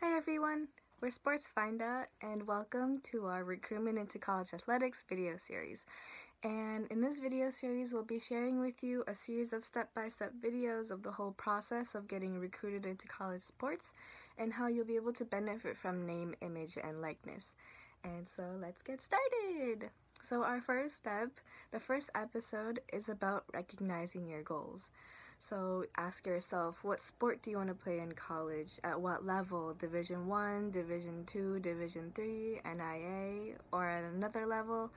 Hi everyone, we're SportsFinda and welcome to our Recruitment into College Athletics video series. And in this video series, we'll be sharing with you a series of step-by-step -step videos of the whole process of getting recruited into college sports and how you'll be able to benefit from name, image, and likeness. And so let's get started! So our first step, the first episode, is about recognizing your goals. So ask yourself, what sport do you want to play in college? At what level? Division 1, Division 2, Division 3, NAIA, or at another level?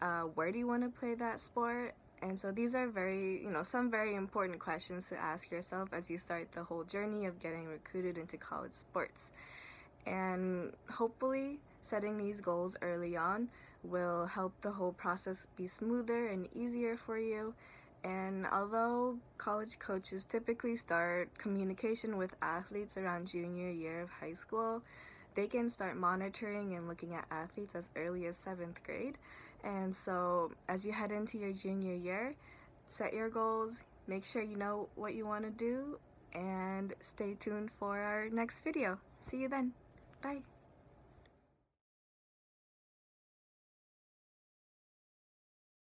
Uh, where do you want to play that sport? And so these are very, you know, some very important questions to ask yourself as you start the whole journey of getting recruited into college sports. And hopefully, setting these goals early on will help the whole process be smoother and easier for you and although college coaches typically start communication with athletes around junior year of high school, they can start monitoring and looking at athletes as early as seventh grade. And so as you head into your junior year, set your goals, make sure you know what you want to do, and stay tuned for our next video. See you then. Bye.